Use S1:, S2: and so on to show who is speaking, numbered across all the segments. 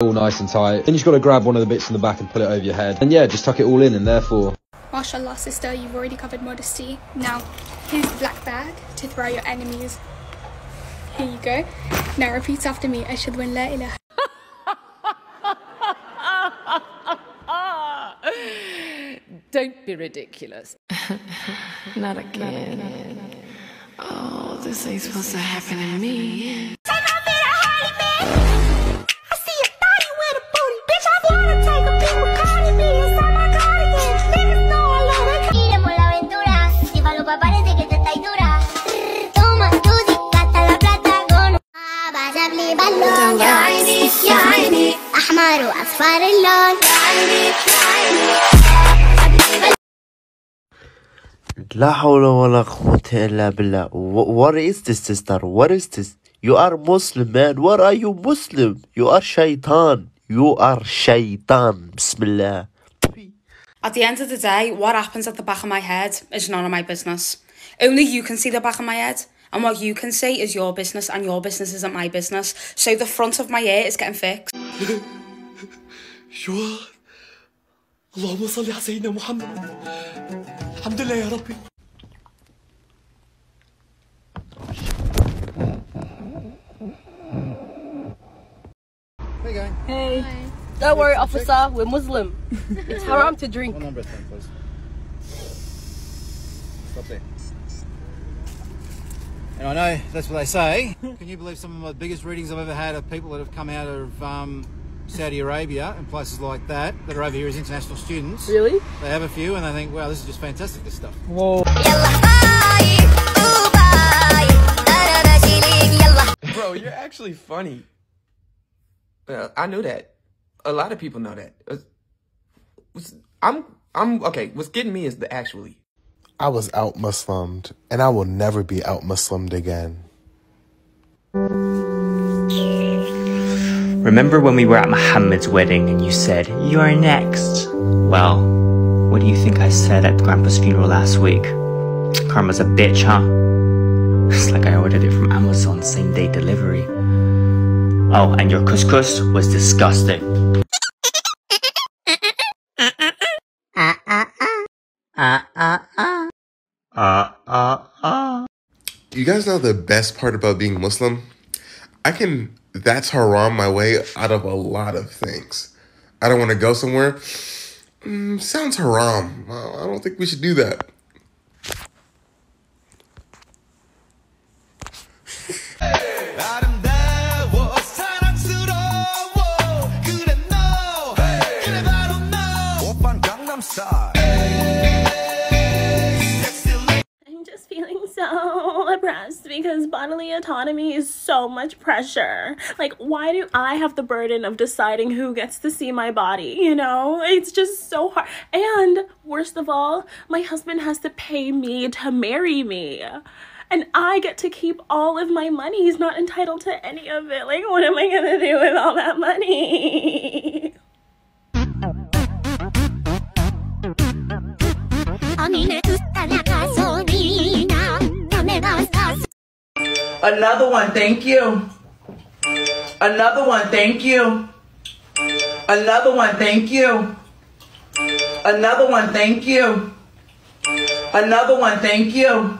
S1: all nice and tight. Then you've got to grab one of the bits in the back and pull it over your head. And yeah, just tuck it all in and therefore
S2: Mashallah, sister, you've already covered modesty. Now, here's the black bag to throw at your enemies. Here you go. Now repeat after me. Ashhadu an la ilaha
S3: Don't be ridiculous.
S4: Not again. Oh, this ain't supposed to happen to me.
S5: بالون يا عيني يا عيني احمر واصفر اللون يا عيني يا عيني
S6: لا حول ولا قوة إلا بالله. Wh- What is this, sister? What is this? You are Muslim, man. What are you Muslim? You are shaitan. You are shaitan. Bismillah.
S7: At the end of the day, what happens at the back of my head is none of my business. Only you can see the back of my head, and what you can see is your business, and your business isn't my business. So the front of my ear is getting fixed.
S8: شو اللهم صل على سيدنا محمد الحمد لله يا ربي
S9: Hey. Don't worry, officer. We're Muslim. It's haram to drink.
S10: One number ten, please. Stop there. And I know that's what they say. Can you believe some of the biggest readings I've ever had of people that have come out of um, Saudi Arabia and places like that that are over here as international students?
S9: Really?
S10: They have a few and they think, wow, this is just fantastic, this stuff.
S9: Whoa.
S11: Bro, you're actually funny. Uh, I knew that. A lot of people know that. Uh, I'm, I'm okay. What's getting me is the actually.
S12: I was out Muslimed, and I will never be out Muslimed again.
S13: Remember when we were at Muhammad's wedding and you said, You're next? Well, what do you think I said at Grandpa's funeral last week? Karma's a bitch, huh? It's like I ordered it from Amazon same day delivery. Oh, and your couscous was disgusting.
S12: Uh, uh, uh. You guys know the best part about being Muslim? I can, that's haram my way out of a lot of things. I don't want to go somewhere. Mm, sounds haram. I I don't think we should do that.
S14: oppressed because bodily autonomy is so much pressure. Like, why do I have the burden of deciding who gets to see my body? You know, it's just so hard. And worst of all, my husband has to pay me to marry me. And I get to keep all of my money. He's not entitled to any of it. Like, what am I gonna do with all that money?
S15: Another one, thank you. Another one, thank you. Another one, thank you. Another one, thank you. Another one, thank you.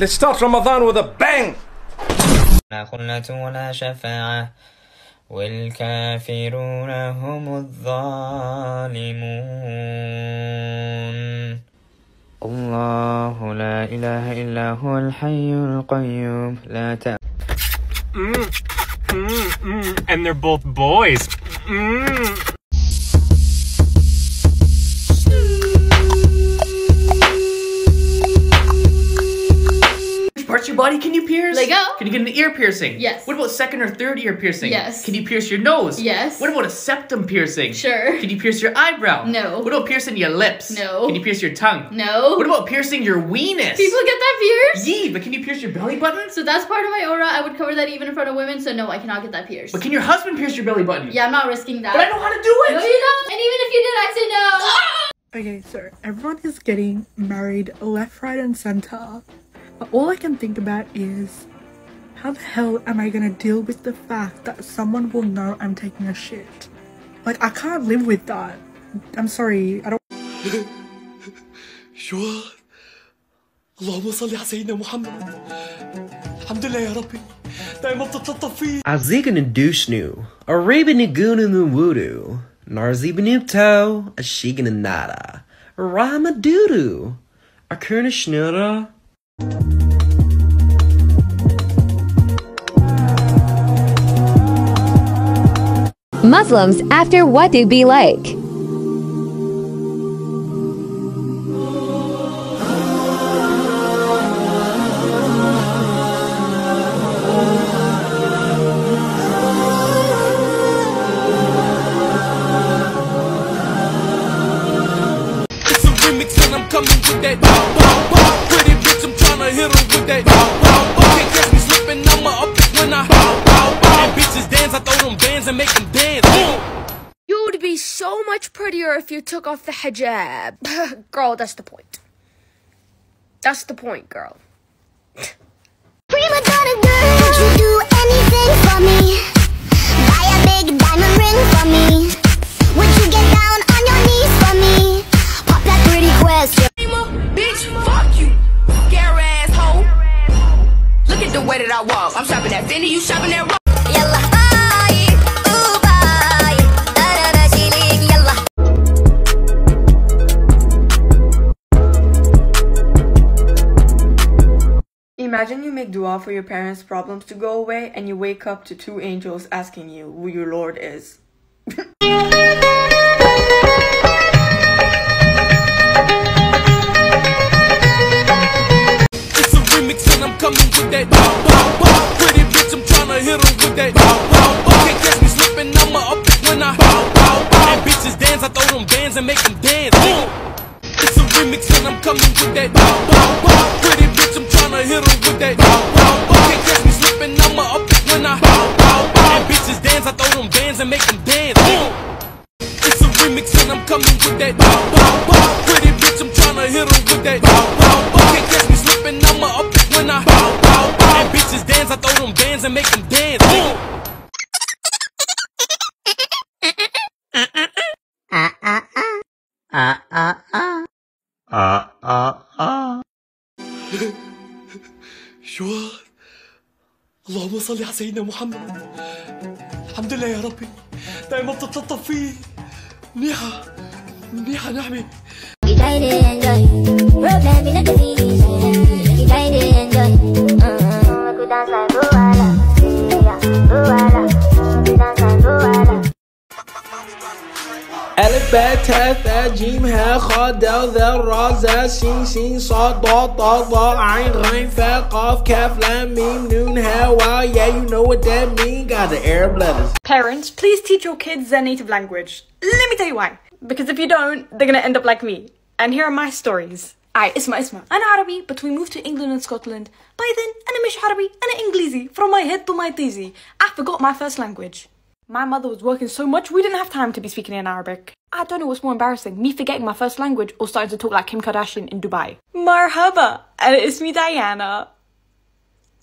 S16: Let's start Ramadan with a bang!
S17: لا خلة ولا شفاعة والكافرون هم الظالمون الله لا إله إلا هو الحي القيوم لا تأ
S16: Mm, mm, mm. And they're both boys. Mm. Body can you pierce?
S18: Let go.
S16: Can you get an ear piercing?
S18: Yes.
S16: What about second or third ear piercing?
S18: Yes.
S16: Can you pierce your nose?
S18: Yes.
S16: What about a septum piercing?
S18: Sure.
S16: Can you pierce your eyebrow?
S18: No.
S16: What about piercing your lips?
S18: No.
S16: Can you pierce your tongue?
S18: No.
S16: What about piercing your weenus?
S18: People get that pierced?
S16: Yee, but can you pierce your belly button?
S18: So that's part of my awrah. I would cover that even in front of women. So no, I cannot get that pierced.
S16: But can your husband pierce your belly button?
S18: Yeah, I'm not risking that.
S16: But I know how to do it.
S18: No, you don't. And even if you did, I'd say no.
S19: Okay, so everyone is getting married left, right, and center. But all I can think about is how the hell am I gonna deal with the fact that someone will know I'm taking a shit? Like, I can't live with that. I'm sorry, I don't.
S8: شو اللهم صل على سيدنا محمد الحمد لله يا ربي دايما بتتلطف فيه
S6: Aziganu Dushnu, Arabanigunu Wudu, Narzibanuto, Ashigananada, Ramadudu, Akurna Shnura.
S20: Muslims after wudu be like?
S9: Took off the hijab. girl, that's the point. That's the point, girl.
S4: Prima donna girl, would you do anything for me? Buy a big diamond ring for me. Would you get down on your knees for me? Pop that pretty question.
S3: Bitch, fuck you, scare asshole. Look at the way that I walk. I'm shopping at Fendi, you shopping at Ross.
S21: Make dua for your parents' problems to go away and you wake up to two angels asking you who your Lord is.
S12: Ah ah ah. Ah ah ah.
S8: شو اللهم صل على سيدنا محمد الحمد لله يا ربي دايما بتتلطف فيه منيحة منيحة نعمة
S10: جيم هاء خاء دال ذال راء زال سين سين صاد ضاد ضاد ضاء عين غين فاء قاف كاف لام ميم نون هاء واو yeah you know what that mean got the Arab letters
S15: Parents, please teach your kids their native language. Let me tell you why. Because if you don't, they're gonna end up like me. And here are my stories. Alright, اسمع اسمع أنا عربي but we moved to England and Scotland. By then أنا مش عربي أنا إنجليزي from my head to my tizzy. I forgot my first language. My mother was working so much we didn't have time to be speaking in Arabic. I don't know what's more embarrassing, me forgetting my first language or starting to talk like Kim Kardashian in Dubai. Marhaba, and it's me Diana.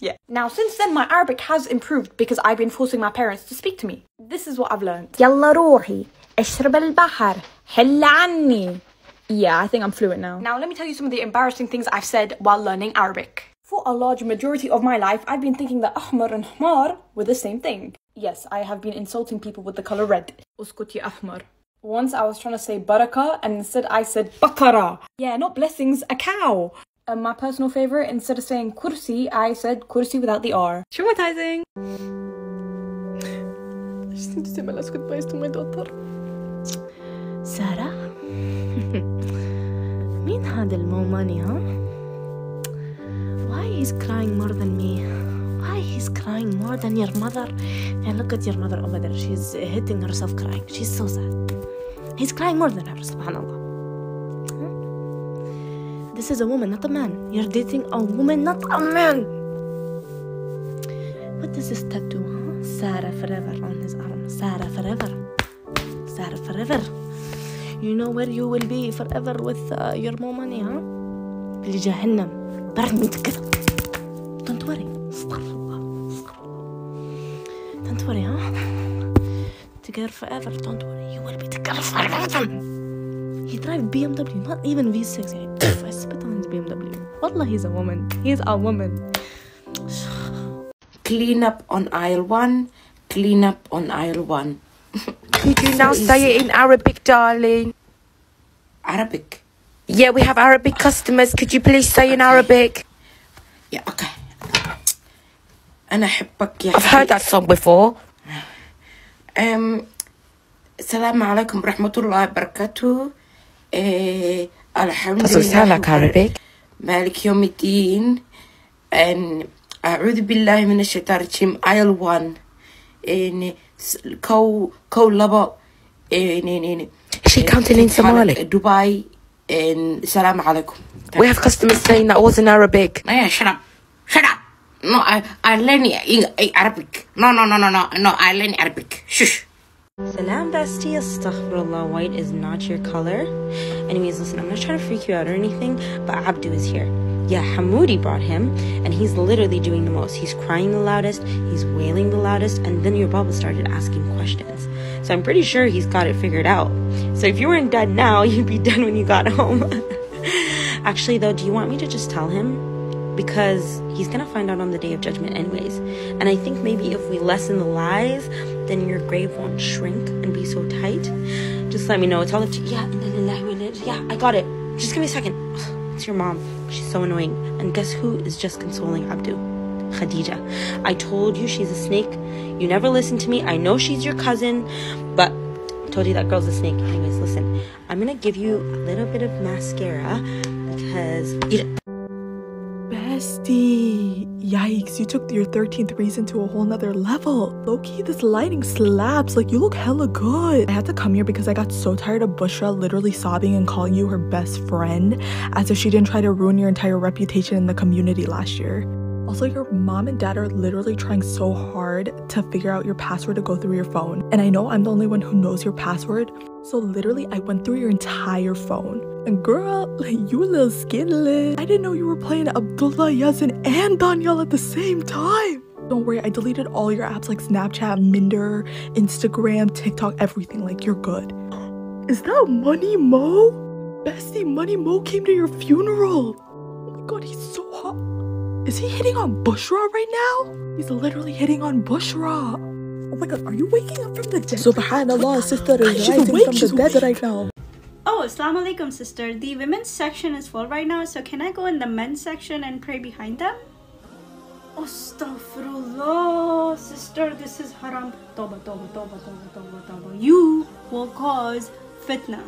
S15: Yeah. Now, since then, my Arabic has improved because I've been forcing my parents to speak to me. This is what I've learned. يلا روحي اشرب البحر حل عني. Yeah, I think I'm fluent now. Now, let me tell you some of the embarrassing things I've said while learning Arabic. For a large majority of my life, I've been thinking that ahmar and hmar were the same thing. Yes, I have been insulting people with the color red. Uskut ya ahmar. Once I was trying to say baraka and instead I said bakara. Yeah, not blessings, a cow. And my personal favorite, instead of saying kursi, I said kursi without the R. Traumatizing. I just need to say my last goodbyes to my daughter.
S22: سارة مين هذا المو ماني ها؟ Why
S23: Why he's crying more than me? He's crying more than your mother? And look at your mother over there. She's hitting herself crying. She's so sad. He's crying more than her, subhanAllah. This is a woman, not a man. You're dating a woman, not a man. What is this tattoo, huh? Sarah forever on his arm. Sarah forever. Sarah forever. You know where you will be forever with uh, your more money, huh? برد كذا. Don't worry. Astaghfirullah. Don't worry, huh? Together forever, don't worry. You will be together forever. He drive BMW, not even V6. I spit on his BMW. Wallah, he's a woman. He's a woman.
S24: clean up on aisle one, clean up on aisle one. Could you now say it in Arabic, darling? Arabic? Yeah, we have Arabic customers. Could you please say okay. in Arabic? Yeah, okay. أنا أحبك يا I've heard that song before. Um, السلام عليكم ورحمة الله وبركاته. Eh, الحمد
S21: Doesn't sound like
S24: لله
S21: Arabic.
S24: مالك يوم الدين. And أعوذ بالله من الشيطان الرجيم. Aisle one. In كو كو لبا. In in in.
S21: She counting in Somali.
S24: Dubai. And السلام عليكم.
S21: We have customers saying that was in Arabic.
S24: Yeah, shut up. Shut up. No, I I learn Arabic. No, no, no, no, no, no. I learn Arabic. Shush.
S25: Salam bestie, astaghfirullah, white is not your color. Anyways, listen, I'm not trying to freak you out or anything, but Abdu is here. Yeah, Hamoudi brought him, and he's literally doing the most. He's crying the loudest, he's wailing the loudest, and then your Baba started asking questions. So I'm pretty sure he's got it figured out. So if you weren't dead now, you'd be dead when you got home. Actually, though, do you want me to just tell him? Because he's gonna find out on the day of judgment, anyways. And I think maybe if we lessen the lies, then your grave won't shrink and be so tight. Just let me know. It's all up to yeah. Yeah, I got it. Just give me a second. It's your mom. She's so annoying. And guess who is just consoling Abdu? Khadija. I told you she's a snake. You never listen to me. I know she's your cousin, but I told you that girl's a snake. Anyways, listen. I'm gonna give you a little bit of mascara because you.
S22: Bestie, yikes, you took your 13th reason to a whole nother level. Loki, this lighting slaps. Like, you look hella good. I had to come here because I got so tired of Bushra literally sobbing and calling you her best friend as if she didn't try to ruin your entire reputation in the community last year. Also, your mom and dad are literally trying so hard to figure out your password to go through your phone. And I know I'm the only one who knows your password. So, literally, I went through your entire phone. And girl, like, you a little skinless. I didn't know you were playing Abdullah, Yazin, and Danielle at the same time. Don't worry, I deleted all your apps like Snapchat, Minder, Instagram, TikTok, everything. Like, you're good. Is that Money Mo? Bestie, Money Mo came to your funeral. Oh my god, he's so hot. Is he hitting on Bushra right now? He's literally hitting on Bushra. Oh my god, are you waking up from the dead? Subhanallah, sister is rising
S26: awake,
S22: from the dead
S26: awake.
S22: right now.
S26: Assalamu alaikum, sister. The women's section is full right now, so can I go in the men's section and pray behind them? Astaghfirullah, sister, this is haram. Toba, toba, toba, toba, toba, toba. You will cause fitna.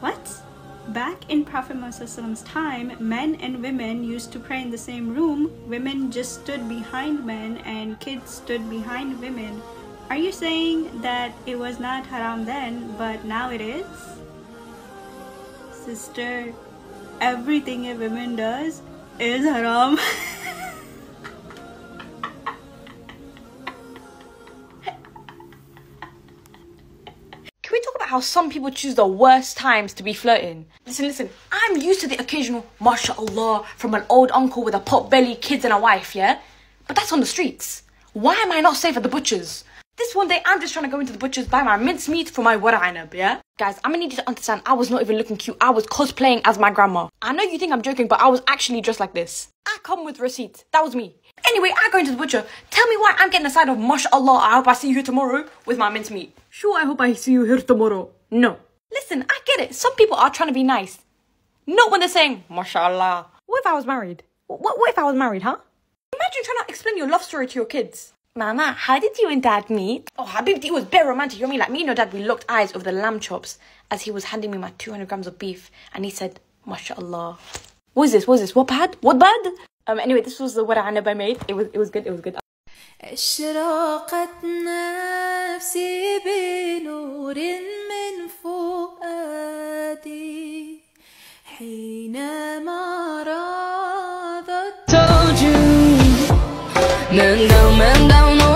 S26: What? Back in Prophet Muhammad's time, men and women used to pray in the same room. Women just stood behind men and kids stood behind women. Are you saying that it was not haram then, but now it is? Sister, everything a woman does is haram.
S15: Can we talk about how some people choose the worst times to be flirting? Listen, listen, I'm used to the occasional mashallah from an old uncle with a pot belly, kids, and a wife, yeah? But that's on the streets. Why am I not safe at the butcher's? This one day, I'm just trying to go into the butcher's, buy my mince meat for my wara'inab, yeah? Guys, I'm gonna need you to understand, I was not even looking cute. I was cosplaying as my grandma. I know you think I'm joking, but I was actually dressed like this. I come with receipts. That was me. Anyway, I go into the butcher. Tell me why I'm getting a side of mashallah. I hope I see you here tomorrow with my mince meat. Sure, I hope I see you here tomorrow. No. Listen, I get it. Some people are trying to be nice. Not when they're saying mashallah. What if I was married? What, what if I was married, huh? Imagine trying to explain your love story to your kids. Mama, how did you and dad meet? Oh, Habibti, it was very romantic. You know what I mean? Like me and your dad, we locked eyes over the lamb chops as he was handing me my 200 grams of beef and he said, mashallah. What is this? What is this? What bad? What bad? Um, anyway, this was the Wara Anab I made. It was it was good. It was good.
S27: أشرقت نفسي بنور من فؤادي حينما راضت nên đau
S11: men đau nỗi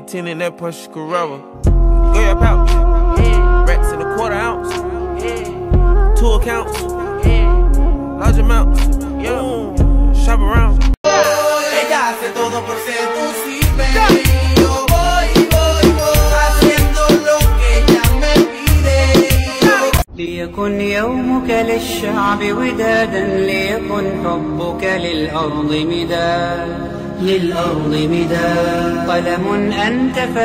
S11: 2018 in that Carrera. Go your pouch. Racks in a quarter ounce. Two accounts. Large amounts. Yeah. Shop around.
S8: Ella hace todo por seducirme.
S28: ليكن يومك للشعب ودادا ليكن حبك للأرض مداد للأرض مداد قلم أنت ف...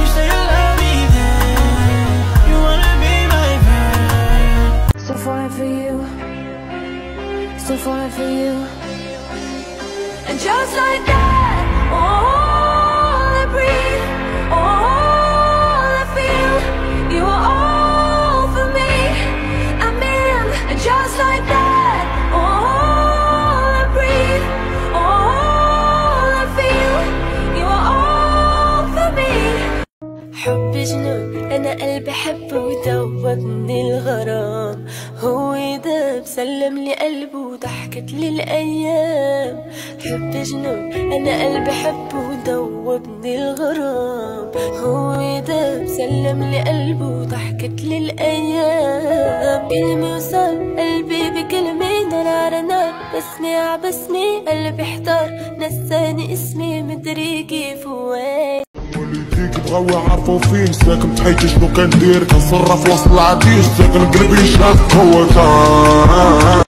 S8: You say you love me then. You wanna be my friend.
S27: So far for you So far for you And just like that حب جنون أنا قلبي حبه وذوبني الغرام. هو داب سلم لي قلبه وضحكت لي الأيام كلمة وصل قلبي بكلمة نار نار بسمي عبسمي قلبي احتار نساني اسمي. مدري كيف وين
S29: فيك بغاوي عارفو فيه ساكن بحياتي شنو كندير كنصرف وسط العديش ساكن قلبي شاف قوة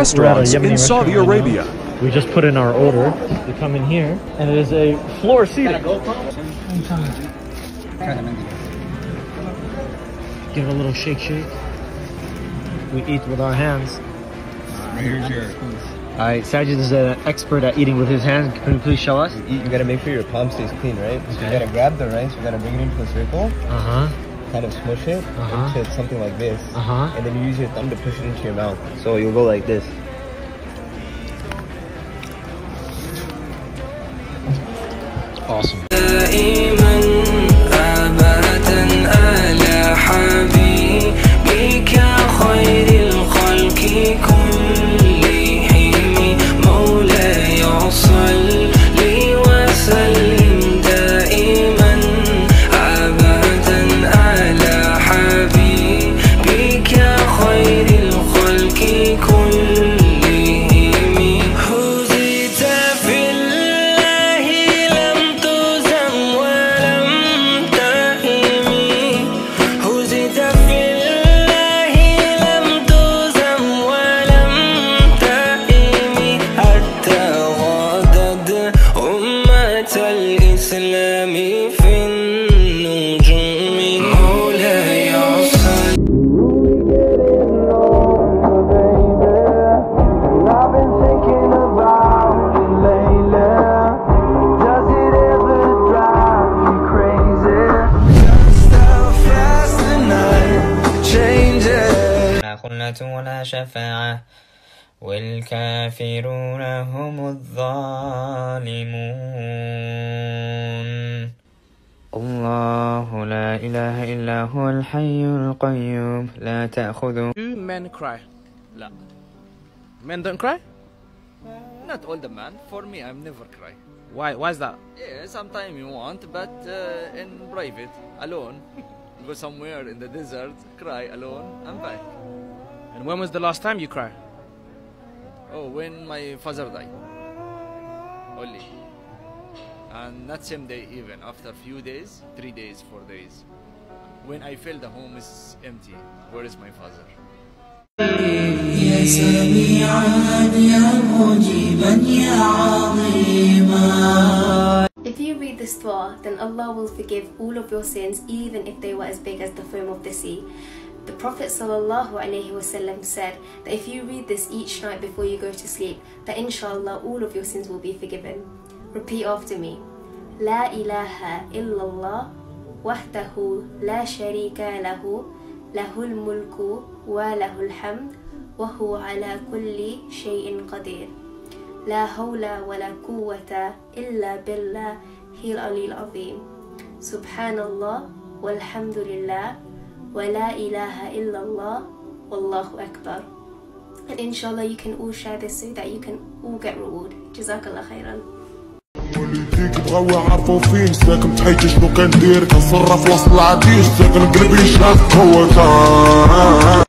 S1: Restaurants
S30: We're at a Yemeni
S1: in Saudi
S30: restaurant right
S1: Arabia.
S30: We just put in our order. We come in here, and it is a floor seating. Give it a little shake, shake. We eat with our hands.
S31: Here's your.
S30: Alright, Sajid is an expert at eating with his hands. Can you please show us?
S31: You, eat, you gotta make sure your palm stays clean, right? So you gotta grab the rice, you gotta bring it into a circle,
S30: Uh huh.
S31: Kind of smush it
S30: Uh-huh.
S31: into something like this,
S30: Uh-huh.
S31: and then you use your thumb to push it into your mouth. So you'll go like this.
S17: شفاعة والكافرون هم الظالمون الله لا إله إلا هو الحي القيوم لا تأخذه
S32: Do men cry? لا
S17: Men don't cry?
S1: Not all the man. For me, I'm never cry.
S17: Why? Why is that?
S1: Yeah, sometime you want, but uh, in private, alone. Go somewhere in the desert, cry alone, I'm back.
S17: And when was the last time you cried?
S1: Oh, when my father died. Only. And not same day even. After few days, three days, four days. When I feel the home is empty. Where is my father?
S28: يا سميعا يا مجيبا يا عظيما
S16: If you read this dua, then Allah will forgive all of your sins even if they were as big as the foam of the sea. The Prophet ﷺ said that if you read this each night before you go to sleep, that inshallah all of your sins will be forgiven. Repeat after me. لا إله إلا الله وحده لا شريك له له الملك وله الحمد وهو على كل شيء قدير لا حول ولا قوة إلا بالله العلي العظيم سبحان الله والحمد لله ولا إله إلا الله والله أكبر and inshallah you can all share this so that you can all get reward جزاك الله خيرا
S29: فيك بغاو يعرفوا فين ساكن بحياتي شنو كندير كنصرف وسط العديد ساكن قلبي شاف قوة